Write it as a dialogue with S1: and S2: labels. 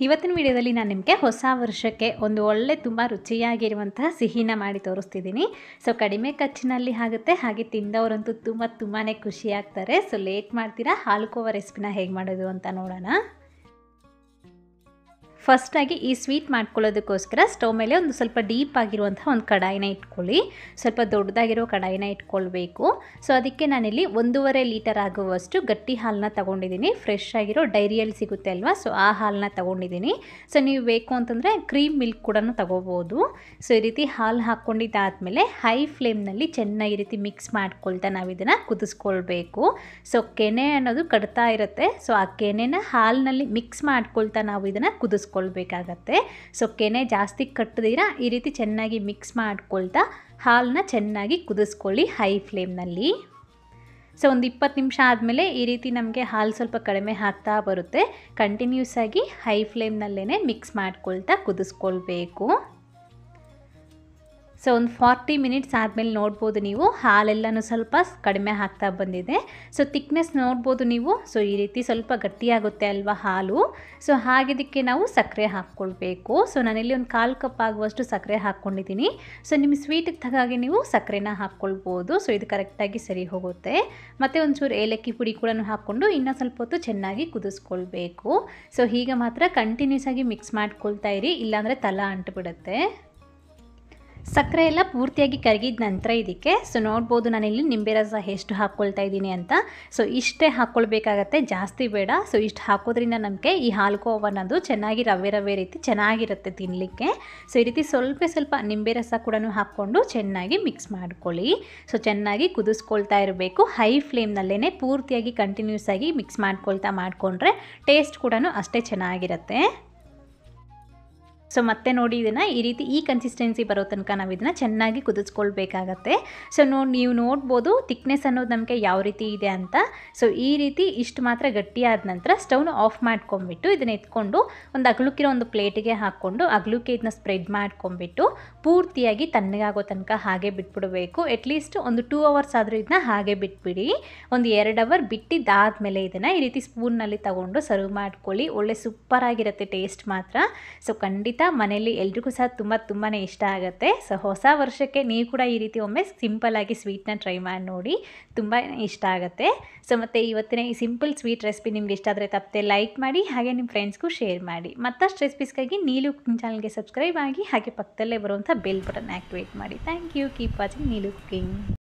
S1: ಇವತ್ತಿನ ವಿಡಿಯೋದಲ್ಲಿ ನಾನು ನಿಮಗೆ ಹೊಸ ವರ್ಷಕ್ಕೆ ಒಂದು ಒಳ್ಳೆ ತುಂಬ ರುಚಿಯಾಗಿರುವಂತಹ ಸಿಹಿನ ಮಾಡಿ ತೋರಿಸ್ತಿದ್ದೀನಿ. ಸೊ ಕಡಿಮೆ ಖರ್ಚಿನಲ್ಲಿ ಆಗುತ್ತೆ. ಹಾಗೆ ತಿಂದವರಂತೂ ತುಂಬ ತುಂಬಾ ಖುಷಿಯಾಗ್ತಾರೆ. ಸೊ ಲೇಟ್ ಮಾಡ್ತೀರಾ? ಹಾಲುಕೋವ ರೆಸಿಪಿನ ಹೇಗೆ ಮಾಡೋದು ಅಂತ ನೋಡೋಣ. ಫಸ್ಟಾಗಿ ಈ ಸ್ವೀಟ್ ಮಾಡ್ಕೊಳ್ಳೋದಕ್ಕೋಸ್ಕರ ಸ್ಟವ್ ಮೇಲೆ ಒಂದು ಸ್ವಲ್ಪ ಡೀಪ್ ಆಗಿರುವಂಥ ಒಂದು ಕಡಾಯಿನ ಇಟ್ಕೊಳ್ಳಿ. ಸ್ವಲ್ಪ ದೊಡ್ಡದಾಗಿರೋ ಕಡಾಯಿನ ಇಟ್ಕೊಳ್ಬೇಕು. ಸೊ ಅದಕ್ಕೆ ನಾನಿಲ್ಲಿ ಒಂದೂವರೆ ಲೀಟರ್ ಆಗುವಷ್ಟು ಗಟ್ಟಿ ಹಾಲನ್ನ ತಗೊಂಡಿದ್ದೀನಿ. ಫ್ರೆಶ್ ಆಗಿರೋ ಡೈರಿಯಲ್ಲಿ ಸಿಗುತ್ತೆ ಅಲ್ವಾ? ಸೊ ಆ ಹಾಲನ್ನ ತಗೊಂಡಿದ್ದೀನಿ. ಸೊ ನೀವು ಬೇಕು ಅಂತಂದರೆ ಕ್ರೀಮ್ ಮಿಲ್ಕ್ ಕೂಡ ತೊಗೋಬೋದು. ಸೊ ಈ ರೀತಿ ಹಾಲು ಹಾಕ್ಕೊಂಡಿದ್ದಾದಮೇಲೆ ಹೈ ಫ್ಲೇಮ್ನಲ್ಲಿ ಚೆನ್ನಾಗಿ ರೀತಿ ಮಿಕ್ಸ್ ಮಾಡ್ಕೊಳ್ತಾ ನಾವು ಇದನ್ನು ಕುದಿಸ್ಕೊಳ್ಬೇಕು. ಸೊ ಕೆನೆ ಅನ್ನೋದು ಕಡ್ತಾ ಇರುತ್ತೆ. ಸೊ ಆ ಕೆನೆನ ಹಾಲಿನಲ್ಲಿ ಮಿಕ್ಸ್ ಮಾಡ್ಕೊಳ್ತಾ ನಾವು ಇದನ್ನು ಕುದಿಸ್ಕೊಳ್ಬೇಕಾಗತ್ತೆ ಸೊ ಕೆನೆ ಜಾಸ್ತಿ ಕಟ್ಟದಿರ ಈ ರೀತಿ ಚೆನ್ನಾಗಿ ಮಿಕ್ಸ್ ಮಾಡ್ಕೊಳ್ತಾ ಹಾಲನ್ನ ಚೆನ್ನಾಗಿ ಕುದಿಸ್ಕೊಳ್ಳಿ ಹೈ ಫ್ಲೇಮ್ನಲ್ಲಿ ಸೊ ಒಂದು ಇಪ್ಪತ್ತು ನಿಮಿಷ ಆದಮೇಲೆ ಈ ರೀತಿ ನಮಗೆ ಹಾಲು ಸ್ವಲ್ಪ ಕಡಿಮೆ ಆಗ್ತಾ ಬರುತ್ತೆ. ಕಂಟಿನ್ಯೂಸ್ ಆಗಿ ಹೈ ಫ್ಲೇಮ್ನಲ್ಲೇ ಮಿಕ್ಸ್ ಮಾಡ್ಕೊಳ್ತಾ ಕುದಿಸ್ಕೊಳ್ಬೇಕು. ಸೊ ಒಂದು ಫಾರ್ಟಿ ಮಿನಿಟ್ಸ್ ಆದಮೇಲೆ ನೋಡ್ಬೋದು ನೀವು. ಹಾಲೆಲ್ಲನೂ ಸ್ವಲ್ಪ ಕಡಿಮೆ ಹಾಕ್ತಾ ಬಂದಿದೆ. ಸೊ ತಿಕ್ನೆಸ್ ನೋಡ್ಬೋದು ನೀವು. ಸೊ ಈ ರೀತಿ ಸ್ವಲ್ಪ ಗಟ್ಟಿಯಾಗುತ್ತೆ ಅಲ್ವಾ ಹಾಲು. ಸೊ ಹಾಗಿದ್ದಕ್ಕೆ ನಾವು ಸಕ್ಕರೆ ಹಾಕ್ಕೊಳ್ಬೇಕು. ಸೊ ನಾನಿಲ್ಲಿ ಒಂದು ಕಾಲು ಕಪ್ ಆಗುವಷ್ಟು ಸಕ್ಕರೆ ಹಾಕ್ಕೊಂಡಿದ್ದೀನಿ. ಸೊ ನಿಮ್ಮ ಸ್ವೀಟಿಗೆ ತಗಾಗೆ ನೀವು ಸಕ್ಕರೆನ ಹಾಕ್ಕೊಳ್ಬೋದು. ಸೊ ಇದು ಕರೆಕ್ಟಾಗಿ ಸರಿ ಹೋಗುತ್ತೆ. ಮತ್ತು ಒಂಚೂರು ಏಲಕ್ಕಿ ಪುಡಿ ಕೂಡ ಹಾಕ್ಕೊಂಡು ಇನ್ನೂ ಸ್ವಲ್ಪ ಹೊತ್ತು ಚೆನ್ನಾಗಿ ಕುದಿಸ್ಕೊಳ್ಬೇಕು. ಸೊ ಹೀಗೆ ಮಾತ್ರ ಕಂಟಿನ್ಯೂಸ್ ಆಗಿ ಮಿಕ್ಸ್ ಮಾಡ್ಕೊಳ್ತಾ ಇರಿ. ಇಲ್ಲಾಂದರೆ ತಲ ಅಂಟುಬಿಡುತ್ತೆ. ಸಕ್ಕರೆ ಎಲ್ಲ ಪೂರ್ತಿಯಾಗಿ ಕರಗಿದ ನಂತರ ಇದಕ್ಕೆ ಸೊ ನೋಡ್ಬೋದು ನಾನಿಲ್ಲಿ ನಿಂಬೆ ರಸ ಎಷ್ಟು ಹಾಕ್ಕೊಳ್ತಾ ಇದ್ದೀನಿ ಅಂತ. ಸೊ ಇಷ್ಟೇ ಹಾಕ್ಕೊಳ್ಬೇಕಾಗತ್ತೆ, ಜಾಸ್ತಿ ಬೇಡ. ಸೊ ಇಷ್ಟು ಹಾಕೋದ್ರಿಂದ ನಮಗೆ ಈ ಹಾಲ್ಕೋವ್ ಅನ್ನೋದು ಚೆನ್ನಾಗಿ ರವೆ ರವೆ ರೀತಿ ಚೆನ್ನಾಗಿರುತ್ತೆ ತಿನ್ನಲಿಕ್ಕೆ ಸೊ ಈ ರೀತಿ ಸ್ವಲ್ಪ ಸ್ವಲ್ಪ ನಿಂಬೆ ರಸ ಕೂಡ ಹಾಕ್ಕೊಂಡು ಚೆನ್ನಾಗಿ ಮಿಕ್ಸ್ ಮಾಡ್ಕೊಳ್ಳಿ. ಸೊ ಚೆನ್ನಾಗಿ ಕುದಿಸ್ಕೊಳ್ತಾ ಇರಬೇಕು. ಹೈ ಫ್ಲೇಮ್ನಲ್ಲೇ ಪೂರ್ತಿಯಾಗಿ ಕಂಟಿನ್ಯೂಸ್ ಆಗಿ ಮಿಕ್ಸ್ ಮಾಡ್ಕೊಳ್ತಾ ಮಾಡಿಕೊಂಡ್ರೆ ಟೇಸ್ಟ್ ಕೂಡ ಅಷ್ಟೇ ಚೆನ್ನಾಗಿರುತ್ತೆ. ಸೊ ಮತ್ತೆ ನೋಡಿ ಇದನ್ನು ಈ ರೀತಿ ಈ ಕನ್ಸಿಸ್ಟೆನ್ಸಿ ಬರೋ ತನಕ ನಾವು ಇದನ್ನು ಚೆನ್ನಾಗಿ ಕುದಿಸ್ಕೊಳ್ಬೇಕಾಗತ್ತೆ. ಸೊ ನೋ, ನೀವು ನೋಡ್ಬೋದು ತಿಕ್ನೆಸ್ ಅನ್ನೋದು ನಮಗೆ ಯಾವ ರೀತಿ ಇದೆ ಅಂತ. ಸೊ ಈ ರೀತಿ ಇಷ್ಟು ಮಾತ್ರ ಗಟ್ಟಿಯಾದ ನಂತರ ಸ್ಟವ್ನ ಆಫ್ ಮಾಡ್ಕೊಂಬಿಟ್ಟು ಇದನ್ನ ಎತ್ಕೊಂಡು ಒಂದು ಅಗಲುಕ್ಕಿರೋ ಒಂದು ಪ್ಲೇಟಿಗೆ ಹಾಕ್ಕೊಂಡು ಅಗಲುಕ್ಕೆ ಇದನ್ನ ಸ್ಪ್ರೆಡ್ ಮಾಡ್ಕೊಂಬಿಟ್ಟು ಪೂರ್ತಿಯಾಗಿ ತಣ್ಣಗಾಗೋ ತನಕ ಹಾಗೆ ಬಿಟ್ಬಿಡಬೇಕು. ಅಟ್ಲೀಸ್ಟ್ ಒಂದು ಟೂ ಅವರ್ಸ್ ಆದರೂ ಇದನ್ನ ಹಾಗೆ ಬಿಟ್ಬಿಡಿ. ಒಂದು ಎರಡು ಅವರ್ ಬಿಟ್ಟಿದ್ದಾದಮೇಲೆ ಇದನ್ನು ಈ ರೀತಿ ಸ್ಪೂನ್ನಲ್ಲಿ ತಗೊಂಡು ಸರ್ವ್ ಮಾಡ್ಕೊಳ್ಳಿ. ಒಳ್ಳೆ ಸೂಪರಾಗಿರುತ್ತೆ ಟೇಸ್ಟ್ ಮಾತ್ರ. ಸೊ ಮನೆಯಲ್ಲಿ ಎಲ್ರಿಗೂ ಸಹ ತುಂಬ ತುಂಬಾ ಇಷ್ಟ ಆಗುತ್ತೆ. ಸೊ ಹೊಸ ವರ್ಷಕ್ಕೆ ನೀವು ಕೂಡ ಈ ರೀತಿ ಒಮ್ಮೆ ಸಿಂಪಲ್ಲಾಗಿ ಸ್ವೀಟ್ನ ಟ್ರೈ ಮಾಡಿ ನೋಡಿ ತುಂಬ ಇಷ್ಟ ಆಗುತ್ತೆ. ಸೊ ಮತ್ತು ಇವತ್ತಿನ ಈ ಸಿಂಪಲ್ ಸ್ವೀಟ್ ರೆಸಿಪಿ ನಿಮ್ಗೆ ಇಷ್ಟ ಆದರೆ ತಪ್ಪದೆ ಲೈಕ್ ಮಾಡಿ, ಹಾಗೆ ನಿಮ್ಮ ಫ್ರೆಂಡ್ಸ್ಗೂ ಶೇರ್ ಮಾಡಿ. ಮತ್ತಷ್ಟು ರೆಸಿಪೀಸ್ಗಾಗಿ ನೀಲು ಕುಕಿಂಗ್ ಚಾನಲ್ಗೆ ಸಬ್ಸ್ಕ್ರೈಬ್ ಆಗಿ, ಹಾಗೆ ಪಕ್ಕದಲ್ಲೇ ಬರುವಂಥ ಬೆಲ್ ಬಟನ್ ಆ್ಯಕ್ಟಿವೇಟ್ ಮಾಡಿ. Thank you keep watching Neelu cooking.